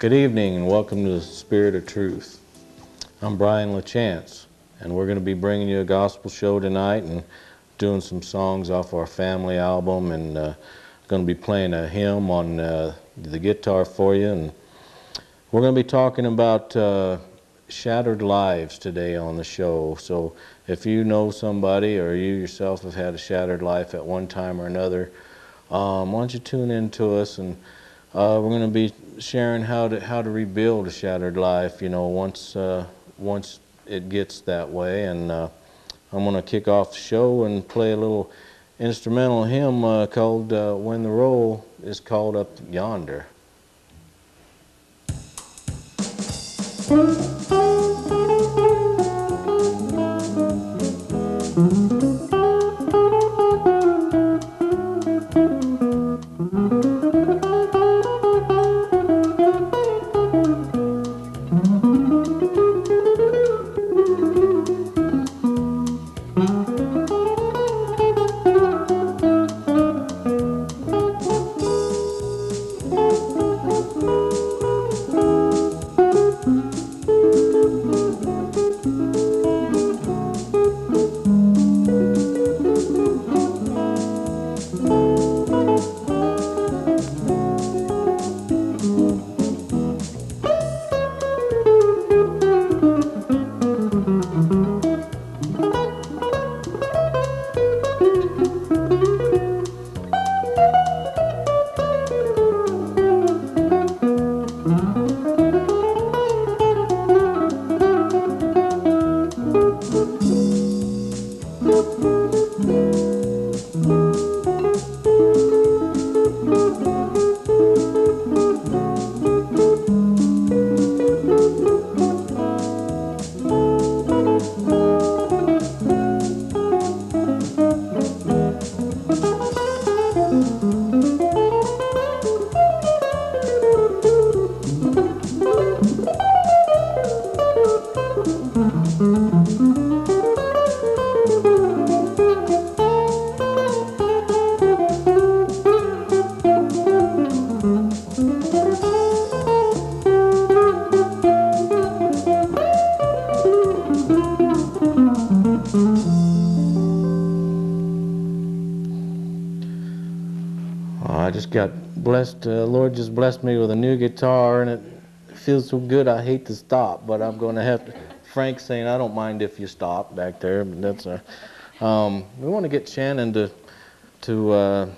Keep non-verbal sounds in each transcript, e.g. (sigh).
Good evening and welcome to the Spirit of Truth. I'm Brian LaChance and we're going to be bringing you a gospel show tonight and doing some songs off our family album and uh, going to be playing a hymn on uh, the guitar for you and we're going to be talking about uh, shattered lives today on the show. So if you know somebody or you yourself have had a shattered life at one time or another, um, why don't you tune in to us and uh, we're going to be sharing how to how to rebuild a shattered life. You know, once uh, once it gets that way, and uh, I'm going to kick off the show and play a little instrumental hymn uh, called uh, "When the Roll Is Called Up Yonder." Blessed, uh, Lord just blessed me with a new guitar, and it feels so good. I hate to stop, but I'm going to have to. Frank saying, I don't mind if you stop back there, but that's a. Um, we want to get Shannon to to uh,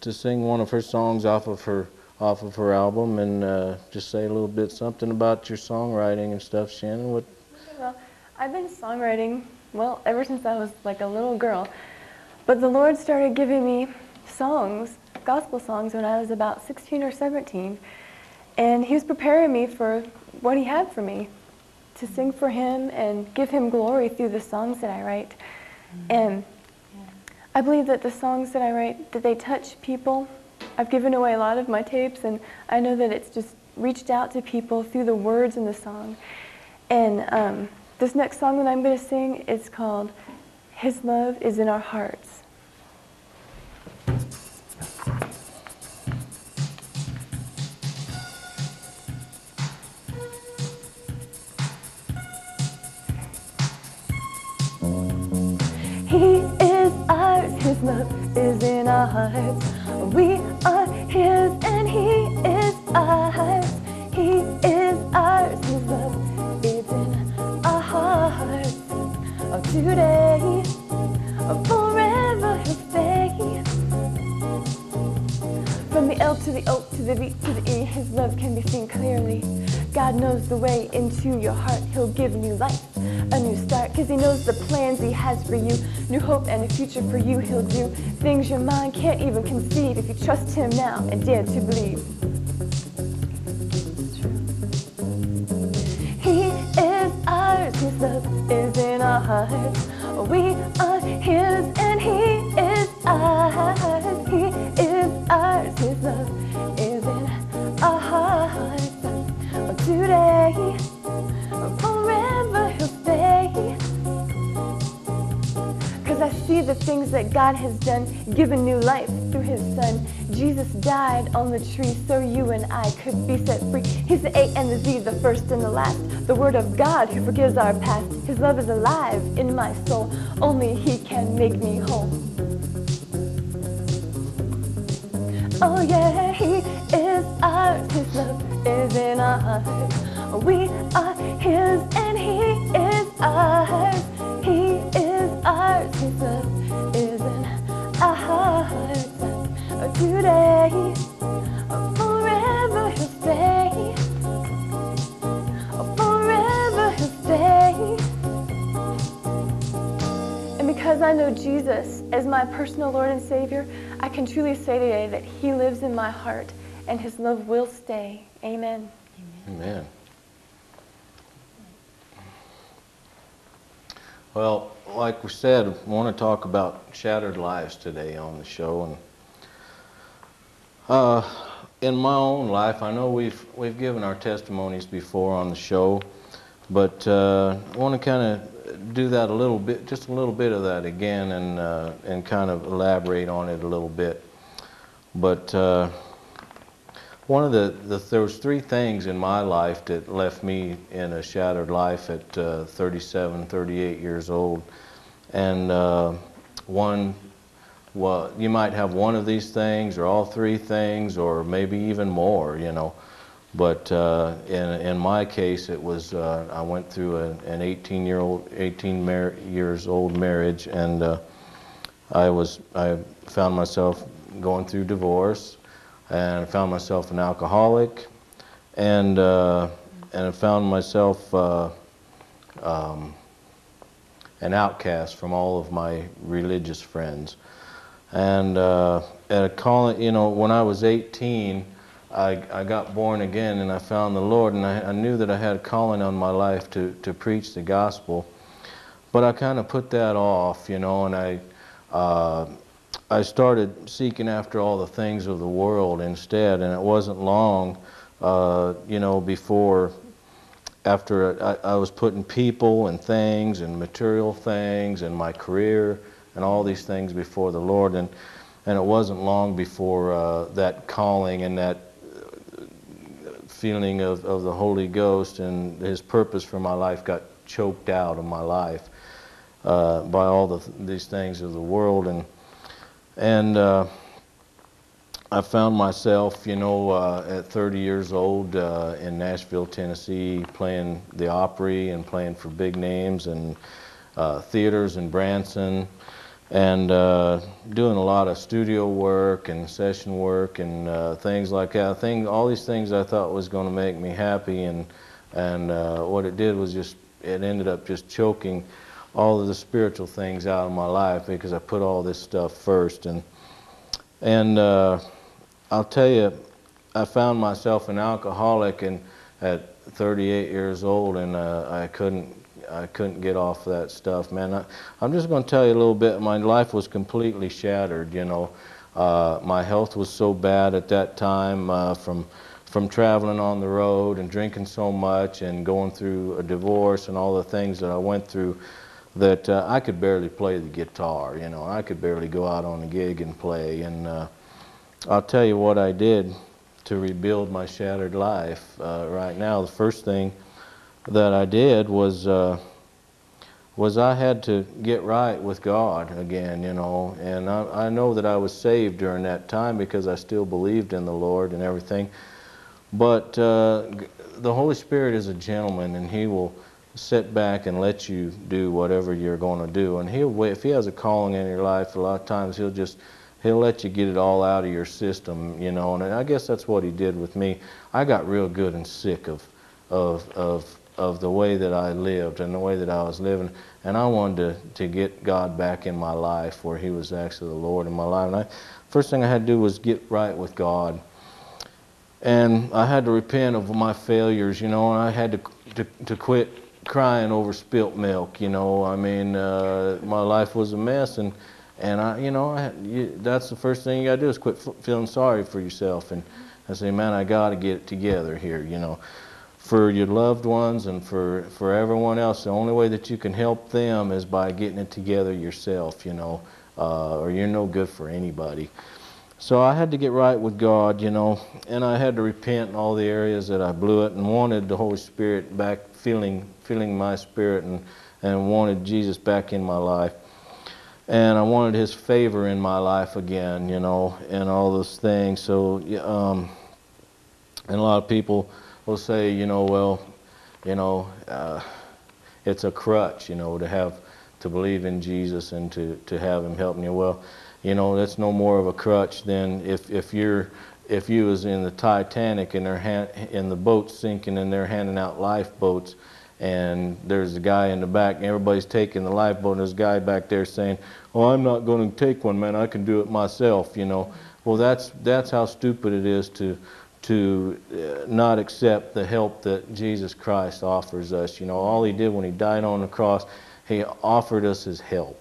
to sing one of her songs off of her off of her album, and uh, just say a little bit something about your songwriting and stuff. Shannon, what? Well, I've been songwriting well ever since I was like a little girl, but the Lord started giving me songs gospel songs when I was about 16 or 17. And he was preparing me for what he had for me to sing for him and give him glory through the songs that I write. And I believe that the songs that I write, that they touch people. I've given away a lot of my tapes, and I know that it's just reached out to people through the words in the song. And um, this next song that I'm going to sing is called His Love is in Our Hearts. Love is in our hearts. We are His and He is ours. He is ours, His love is in our hearts. Oh, today, oh, forever He'll. From the L to the O to the V to the E, His love can be seen clearly. God knows the way into your heart. He'll give new life, a new start, cause he knows the plans he has for you. New hope and a future for you he'll do. Things your mind can't even conceive if you trust him now and dare to believe. He is ours, his love is in our hearts. Things that God has done, given new life through his son, Jesus died on the tree so you and I could be set free. He's the A and the Z, the first and the last. The Word of God who forgives our past. His love is alive in my soul. Only He can make me whole. Oh yeah, He is ours. His love is in our hearts. We are His and He is ours. He is ours. His love Today, forever He'll stay. Forever He'll stay. And because I know Jesus as my personal Lord and Savior, I can truly say today that He lives in my heart and His love will stay. Amen. Amen. Well, like we said, we want to talk about shattered lives today on the show. And uh, in my own life, I know we've we've given our testimonies before on the show, but uh, I want to kind of do that a little bit, just a little bit of that again, and uh, and kind of elaborate on it a little bit. But uh, one of the, the there was three things in my life that left me in a shattered life at uh, 37, 38 years old, and uh, one well, you might have one of these things or all three things or maybe even more, you know. But uh, in, in my case, it was uh, I went through a, an 18 year old, 18 mar- years old marriage, and uh, I was I found myself going through divorce, and I found myself an alcoholic, and uh, and I found myself uh, um, an outcast from all of my religious friends. And uh, at a calling, you know, when I was 18, I, I got born again and I found the Lord, and I, I knew that I had a calling on my life to, to preach the gospel. But I kind of put that off, you know, and I, uh, I started seeking after all the things of the world instead, and it wasn't long, uh, you know, before, after I, I was putting people and things and material things and my career and all these things before the Lord. And, and it wasn't long before uh, that calling and that feeling of, of the Holy Ghost and His purpose for my life got choked out of my life uh, by all the, these things of the world. And, and uh, I found myself, you know, uh, at 30 years old uh, in Nashville, Tennessee, playing the Opry and playing for big names and uh, theaters in Branson and uh, doing a lot of studio work and session work and uh, things like that. Thing, all these things I thought was going to make me happy, and and uh, what it did was just it ended up just choking all of the spiritual things out of my life because I put all this stuff first. And and uh, I'll tell you, I found myself an alcoholic and at 38 years old, and uh, I couldn't I couldn't get off that stuff, man. I, am just going to tell you a little bit. My life was completely shattered. You know, uh, my health was so bad at that time uh, from from traveling on the road and drinking so much and going through a divorce and all the things that I went through that uh, I could barely play the guitar. You know, I could barely go out on a gig and play. And uh, I'll tell you what I did to rebuild my shattered life. Uh, right now, the first thing that I did was uh, was I had to get right with God again, you know, and I, I know that I was saved during that time because I still believed in the Lord and everything. But uh, the Holy Spirit is a gentleman, and He will sit back and let you do whatever you're going to do. And He'll, if He has a calling in your life, a lot of times He'll just He'll let you get it all out of your system, you know. And I guess that's what He did with me. I got real good and sick of of of of the way that I lived and the way that I was living. And I wanted to, to get God back in my life where He was actually the Lord in my life. And I, first thing I had to do was get right with God. And I had to repent of my failures, you know, and I had to, to, to quit crying over spilt milk, you know. I mean, uh, my life was a mess. And, and I, you know, I, you, that's the first thing you got to do is quit feeling sorry for yourself. And I say, man, I got to get it together here, you know for your loved ones and for, for everyone else, the only way that you can help them is by getting it together yourself, you know, uh, or you're no good for anybody. so I had to get right with God, you know, and I had to repent in all the areas that I blew it and wanted the Holy Spirit back, feeling, feeling my spirit, and, and wanted Jesus back in my life. And I wanted His favor in my life again, you know, and all those things. So, um, and a lot of people will say, you know, well, you know, uh, it's a crutch, you know, to have to believe in Jesus and to, to have Him helping you. Well, you know, that's no more of a crutch than if, if you're if you was in the Titanic and they're hand, in the boat sinking and they're handing out lifeboats and there's a guy in the back and everybody's taking the lifeboat and there's a guy back there saying, "Oh, I'm not going to take one, man. I can do it myself." You know, well that's that's how stupid it is to to uh, not accept the help that Jesus Christ offers us. You know, all he did when he died on the cross, he offered us his help.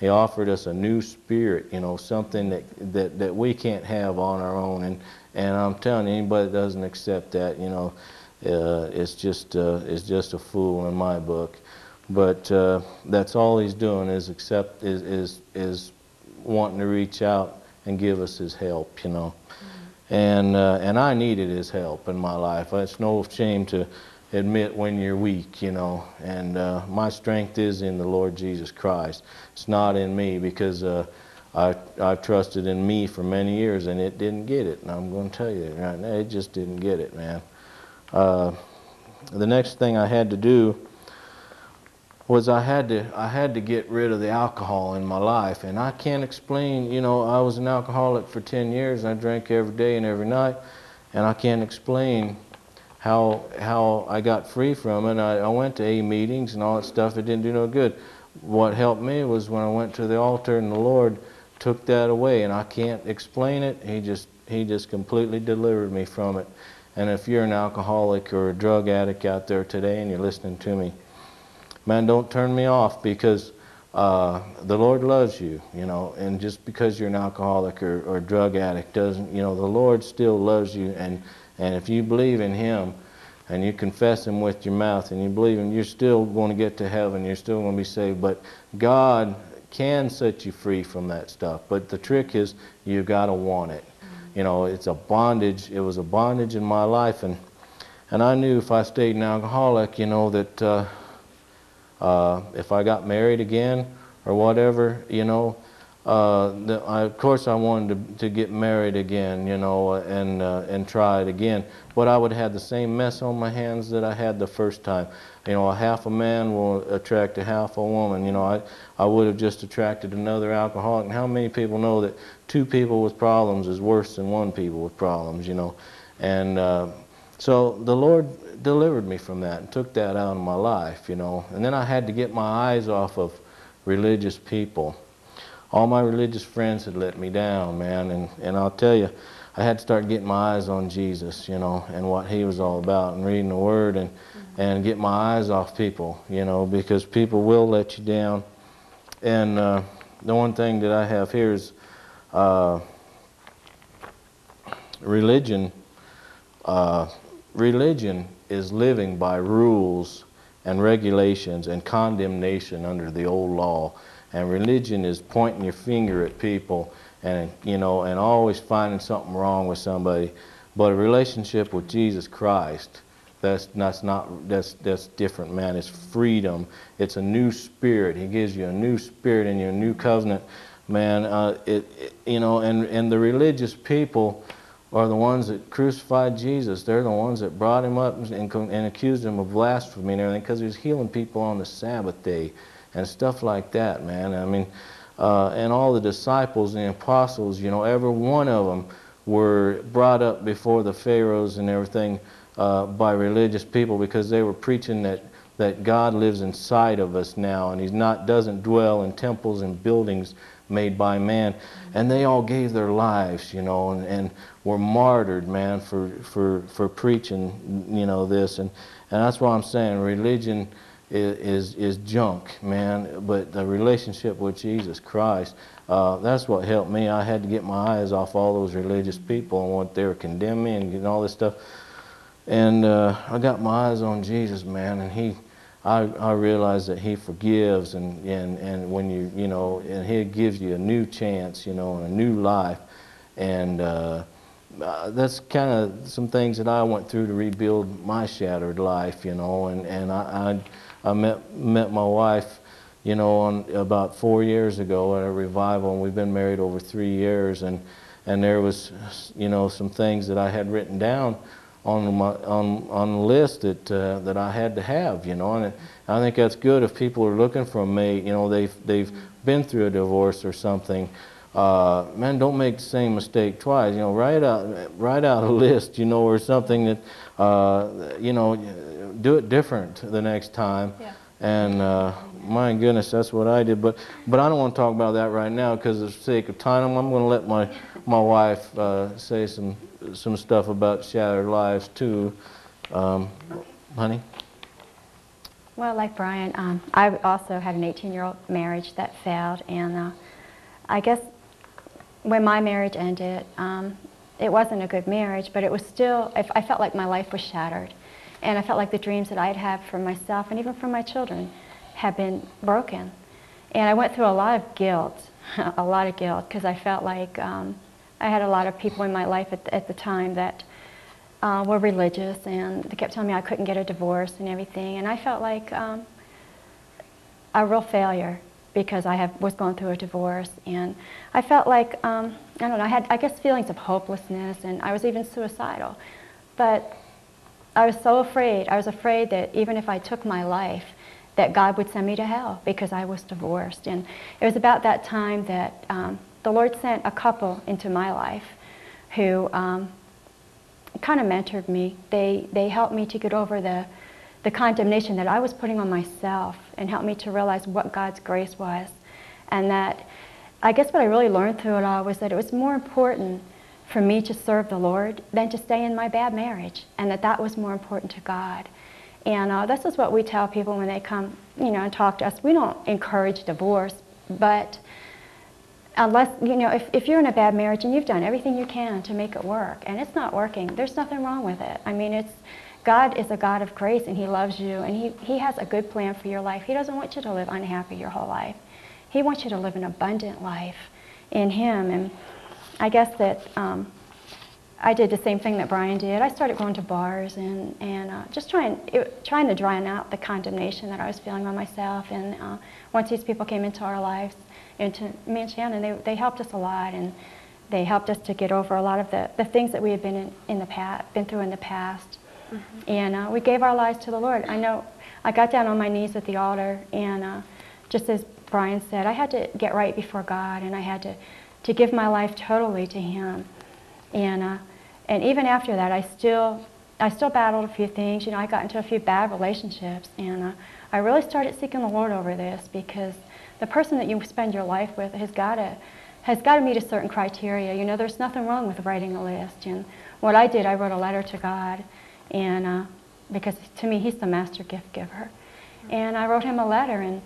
He offered us a new spirit, you know, something that, that, that we can't have on our own. And, and I'm telling you, anybody that doesn't accept that, you know, uh, it's, just, uh, it's just a fool in my book. But uh, that's all he's doing is accept is, is, is wanting to reach out and give us his help, you know. And, uh, and I needed his help in my life. It's no shame to admit when you're weak, you know. And uh, my strength is in the Lord Jesus Christ. It's not in me because uh, I, I've trusted in me for many years and it didn't get it. And I'm going to tell you that right now, it just didn't get it, man. Uh, the next thing I had to do was I had to I had to get rid of the alcohol in my life, and I can't explain. You know, I was an alcoholic for 10 years. I drank every day and every night, and I can't explain how how I got free from it. I, I went to A meetings and all that stuff. It didn't do no good. What helped me was when I went to the altar and the Lord took that away, and I can't explain it. He just He just completely delivered me from it. And if you're an alcoholic or a drug addict out there today and you're listening to me, man, don't turn me off because uh, the Lord loves you, you know, and just because you're an alcoholic or, or drug addict doesn't, you know, the Lord still loves you and and if you believe in Him and you confess Him with your mouth and you believe Him, you're still going to get to heaven. You're still going to be saved. But God can set you free from that stuff. But the trick is you've got to want it. You know, it's a bondage. It was a bondage in my life. And, and I knew if I stayed an alcoholic, you know, that uh, uh, if I got married again or whatever, you know, uh, the, I, of course, I wanted to, to get married again, you know, and uh, and try it again. But I would have had the same mess on my hands that I had the first time. You know, a half a man will attract a half a woman. You know, I I would have just attracted another alcoholic. And how many people know that two people with problems is worse than one people with problems? You know, and uh, so the Lord delivered me from that and took that out of my life. You know, and then I had to get my eyes off of religious people all my religious friends had let me down, man. And, and I'll tell you, I had to start getting my eyes on Jesus, you know, and what he was all about, and reading the Word, and, mm-hmm. and get my eyes off people, you know, because people will let you down. And uh, the one thing that I have here is uh, religion. Uh, religion is living by rules and regulations and condemnation under the old law. And religion is pointing your finger at people and, you know, and always finding something wrong with somebody. But a relationship with Jesus Christ, that's, that's not, that's, that's different, man. It's freedom. It's a new spirit. He gives you a new spirit in your new covenant, man. Uh, it, it, you know, and, and the religious people, are the ones that crucified Jesus. They're the ones that brought him up and, and accused him of blasphemy and everything because he was healing people on the Sabbath day and stuff like that, man. I mean, uh, and all the disciples and the apostles, you know, every one of them were brought up before the pharaohs and everything uh, by religious people because they were preaching that that God lives inside of us now and he's not doesn't dwell in temples and buildings made by man and they all gave their lives you know and, and were martyred man for for for preaching you know this and and that's why I'm saying religion is, is, junk, man. But the relationship with Jesus Christ, uh, that's what helped me. I had to get my eyes off all those religious people and what they were condemning and all this stuff. And uh, I got my eyes on Jesus, man, and he, I, I realized that he forgives and, and, and when you, you know, and he gives you a new chance, you know, and a new life. and uh, uh, that's kind of some things that I went through to rebuild my shattered life, you know. And and I I, I met met my wife, you know, on about four years ago at a revival, and we've been married over three years, and and there was, you know, some things that I had written down on my on on the list that uh, that I had to have, you know, and I think that's good if people are looking for me. you know, they've they've been through a divorce or something. Uh, man, don't make the same mistake twice. You know, write out write out a list, you know, or something that uh, you know, do it different the next time. Yeah. And uh, my goodness, that's what I did. But but I don't want to talk about that right now because of the sake of time. I'm going to let my my wife uh, say some some stuff about shattered lives too. Um, honey. Well, like Brian, um, I also had an 18-year-old marriage that failed, and uh, I guess when my marriage ended, um, it wasn't a good marriage, but it was still, if I felt like my life was shattered. And I felt like the dreams that I'd had for myself and even for my children had been broken. And I went through a lot of guilt, (laughs) a lot of guilt, because I felt like um, I had a lot of people in my life at, at the time that uh, were religious, and they kept telling me I couldn't get a divorce and everything. And I felt like um, a real failure because I have, was going through a divorce. And I felt like, um, I don't know, I had, I guess, feelings of hopelessness, and I was even suicidal. But I was so afraid. I was afraid that even if I took my life, that God would send me to hell because I was divorced. And it was about that time that um, the Lord sent a couple into my life who um, kind of mentored me. They, they helped me to get over the, the condemnation that I was putting on myself and helped me to realize what God's grace was. And that I guess what I really learned through it all was that it was more important for me to serve the Lord than to stay in my bad marriage, and that that was more important to God. And uh, this is what we tell people when they come, you know, and talk to us. We don't encourage divorce, but unless, you know, if, if you're in a bad marriage and you've done everything you can to make it work and it's not working, there's nothing wrong with it. I mean, it's, God is a God of grace and He loves you and he, he has a good plan for your life. He doesn't want you to live unhappy your whole life. He wants you to live an abundant life in Him. And I guess that um, I did the same thing that Brian did. I started going to bars and, and uh, just trying, it, trying to drown out the condemnation that I was feeling on myself. And uh, once these people came into our lives, into me and Shannon, they, they helped us a lot, and they helped us to get over a lot of the, the things that we had been in, in the past, been through in the past. Mm-hmm. And uh, we gave our lives to the Lord. I know I got down on my knees at the altar, and uh, just as Brian said, I had to get right before God, and I had to, to give my life totally to Him. And, uh, and even after that, I still, I still battled a few things. You know, I got into a few bad relationships, and uh, I really started seeking the Lord over this because the person that you spend your life with has got to has got to meet a certain criteria. You know, there's nothing wrong with writing a list. And what I did, I wrote a letter to God, and uh, because to me, He's the master gift giver. And I wrote him a letter, and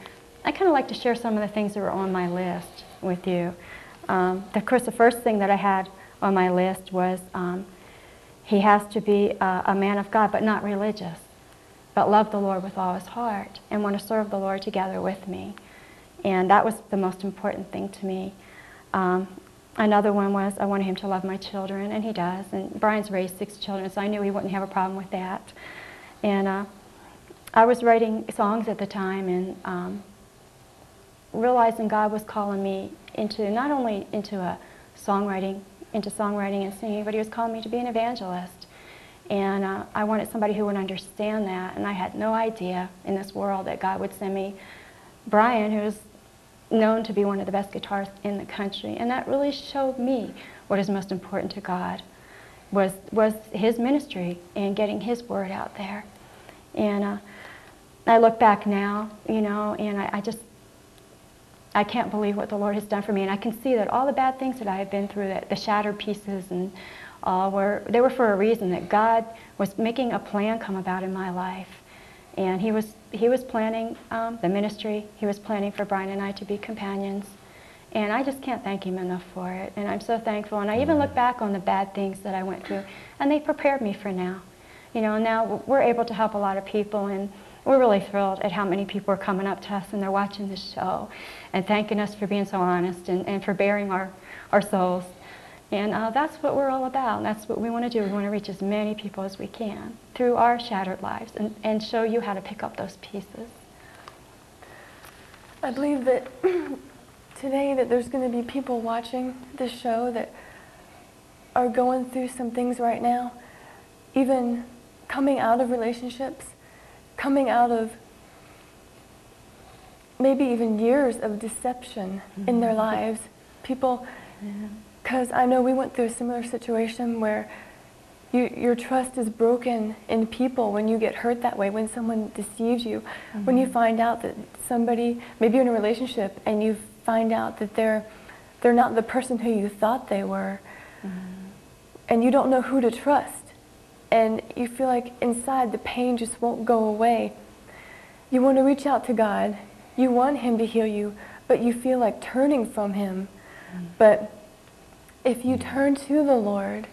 I kind of like to share some of the things that were on my list with you. Um, of course, the first thing that I had on my list was um, he has to be a, a man of God, but not religious, but love the Lord with all his heart and want to serve the Lord together with me. And that was the most important thing to me. Um, another one was I wanted him to love my children, and he does. And Brian's raised six children, so I knew he wouldn't have a problem with that. And uh, I was writing songs at the time and um, realizing God was calling me into not only into a songwriting, into songwriting and singing, but he was calling me to be an evangelist. And uh, I wanted somebody who would understand that, and I had no idea in this world that God would send me Brian, who's known to be one of the best guitarists in the country. And that really showed me what is most important to God was, was his ministry and getting his word out there. And uh, I look back now, you know, and I, I just, I can't believe what the Lord has done for me. And I can see that all the bad things that I have been through, that the shattered pieces and all were, they were for a reason, that God was making a plan come about in my life. And he was, he was planning um, the ministry. He was planning for Brian and I to be companions. And I just can't thank him enough for it. And I'm so thankful. And I even look back on the bad things that I went through, and they prepared me for now. You know, now we're able to help a lot of people, and we're really thrilled at how many people are coming up to us and they're watching this show and thanking us for being so honest and, and for bearing our, our souls. And uh, that's what we're all about. And that's what we want to do. We want to reach as many people as we can through our shattered lives and, and show you how to pick up those pieces. I believe that (clears throat) today that there's going to be people watching this show that are going through some things right now, even coming out of relationships, coming out of maybe even years of deception in their mm-hmm. lives. People, because I know we went through a similar situation where you, your trust is broken in people when you get hurt that way, when someone deceives you, when you mm-hmm. find out that somebody, maybe you're in a relationship and you find out that they're, they're not the person who you thought they were, mm-hmm. and you don't know who to trust. And you feel like inside the pain just won't go away. You want to reach out to God. You want Him to heal you, but you feel like turning from Him. But if you turn to the Lord,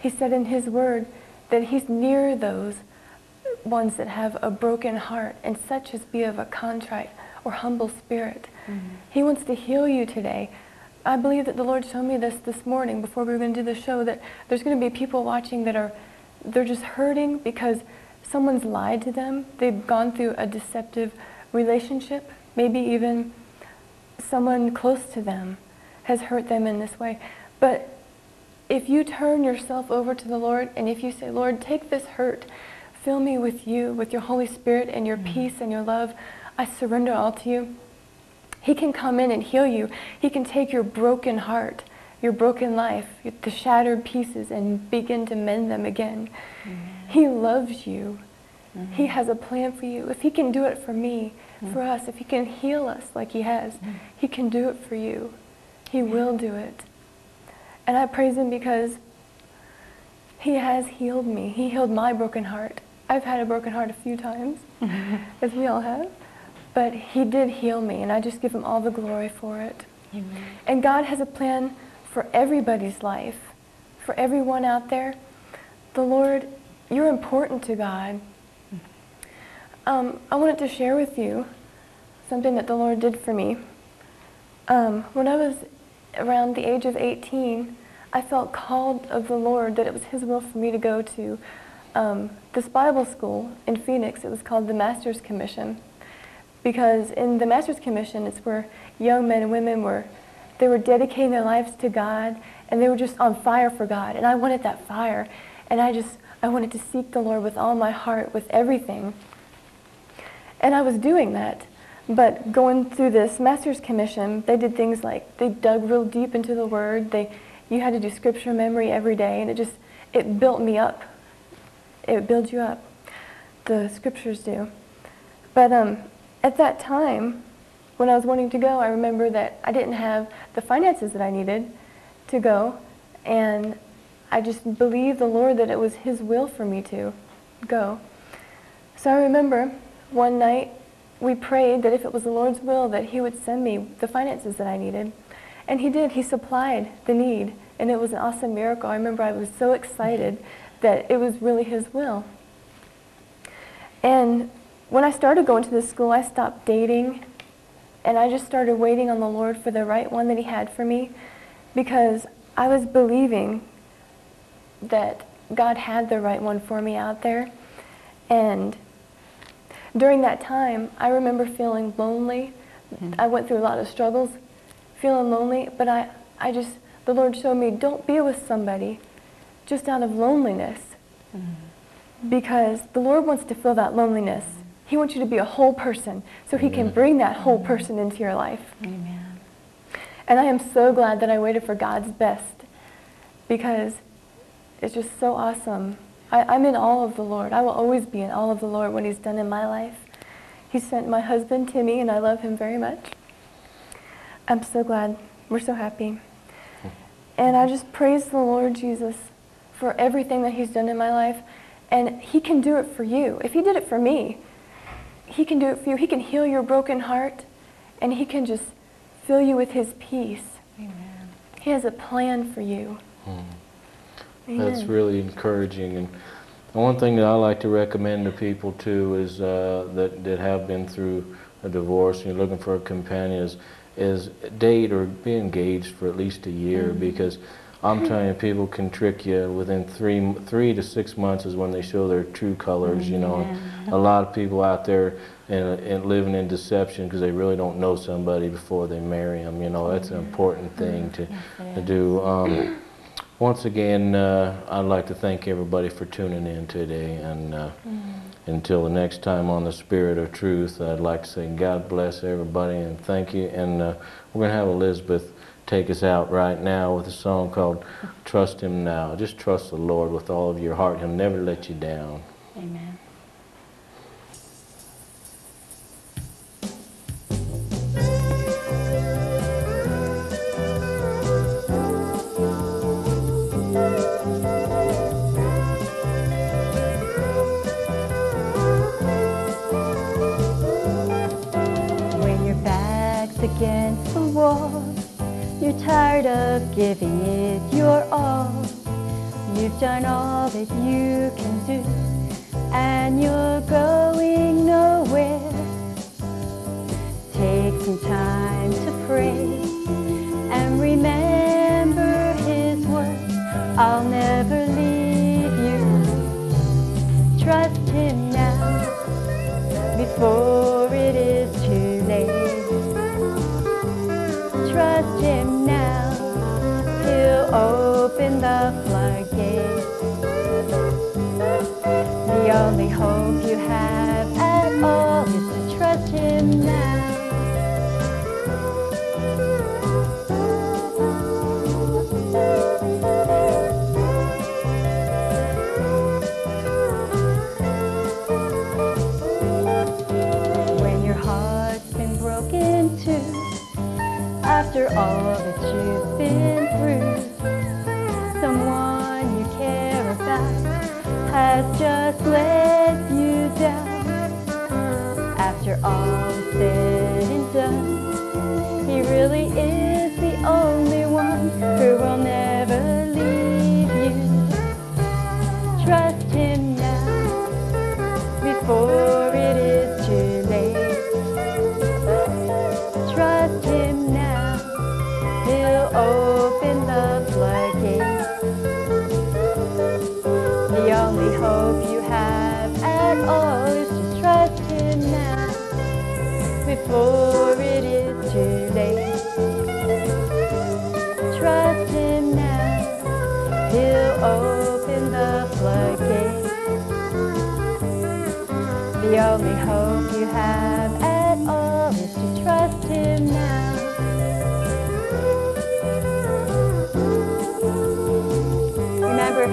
He said in His Word that He's near those ones that have a broken heart and such as be of a contrite or humble spirit. Mm-hmm. He wants to heal you today. I believe that the Lord showed me this this morning before we were going to do the show that there's going to be people watching that are they're just hurting because someone's lied to them. They've gone through a deceptive relationship. Maybe even someone close to them has hurt them in this way. But if you turn yourself over to the Lord and if you say, Lord, take this hurt, fill me with you, with your Holy Spirit and your mm. peace and your love, I surrender all to you. He can come in and heal you. He can take your broken heart, your broken life, the shattered pieces, and begin to mend them again. He loves you. Mm-hmm. He has a plan for you. If He can do it for me, mm-hmm. for us, if He can heal us like He has, mm-hmm. He can do it for you. He will do it. And I praise Him because He has healed me. He healed my broken heart. I've had a broken heart a few times, (laughs) as we all have. But He did heal me, and I just give Him all the glory for it. Amen. And God has a plan for everybody's life, for everyone out there. The Lord, you're important to God. Um, I wanted to share with you something that the Lord did for me. Um, when I was around the age of 18, I felt called of the Lord that it was His will for me to go to um, this Bible school in Phoenix. It was called the Master's Commission because in the Master's Commission, it's where young men and women were, they were dedicating their lives to God, and they were just on fire for God. And I wanted that fire, and I just, I wanted to seek the Lord with all my heart, with everything. And I was doing that. But going through this Master's Commission, they did things like they dug real deep into the Word. They, you had to do scripture memory every day, and it just, it built me up. It builds you up. The scriptures do. But um, at that time, when I was wanting to go, I remember that I didn't have the finances that I needed to go, and I just believed the Lord that it was His will for me to go. So I remember one night we prayed that if it was the Lord's will, that He would send me the finances that I needed. And He did. He supplied the need, and it was an awesome miracle. I remember I was so excited that it was really His will. And when I started going to this school, I stopped dating and I just started waiting on the Lord for the right one that He had for me because I was believing that God had the right one for me out there. And during that time, I remember feeling lonely. Mm-hmm. I went through a lot of struggles, feeling lonely, but I, I just, the Lord showed me don't be with somebody just out of loneliness mm-hmm. because the Lord wants to fill that loneliness. He wants you to be a whole person so He can bring that whole person into your life. Amen. And I am so glad that I waited for God's best because it's just so awesome. I, I'm in all of the Lord. I will always be in all of the Lord when He's done in my life. He sent my husband, Timmy, and I love him very much. I'm so glad. We're so happy. And I just praise the Lord Jesus for everything that He's done in my life. And He can do it for you. If He did it for me, He can do it for you. He can heal your broken heart, and He can just fill you with His peace. Amen. He has a plan for you. That's Amen. really encouraging. And one thing that I like to recommend to people too is uh, that that have been through a divorce and you're looking for a companion is is date or be engaged for at least a year because I'm telling you, people can trick you within three, three to six months is when they show their true colors, you know. A lot of people out there and, and living in deception because they really don't know somebody before they marry them, you know. That's an important thing to, to do. Um, once again, uh, I'd like to thank everybody for tuning in today. And uh, until the next time on the Spirit of Truth, I'd like to say God bless everybody and thank you. And uh, we're going to have Elizabeth take us out right now with a song called Trust Him Now. Just trust the Lord with all of your heart. He'll never let you down. Amen. Of giving it your all. You've done all that you can do, and you're going open the floodgates. The only hope you have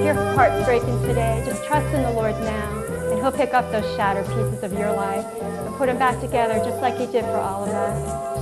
your heart's breaking today, just trust in the Lord now, and he'll pick up those shattered pieces of your life and put them back together just like he did for all of us.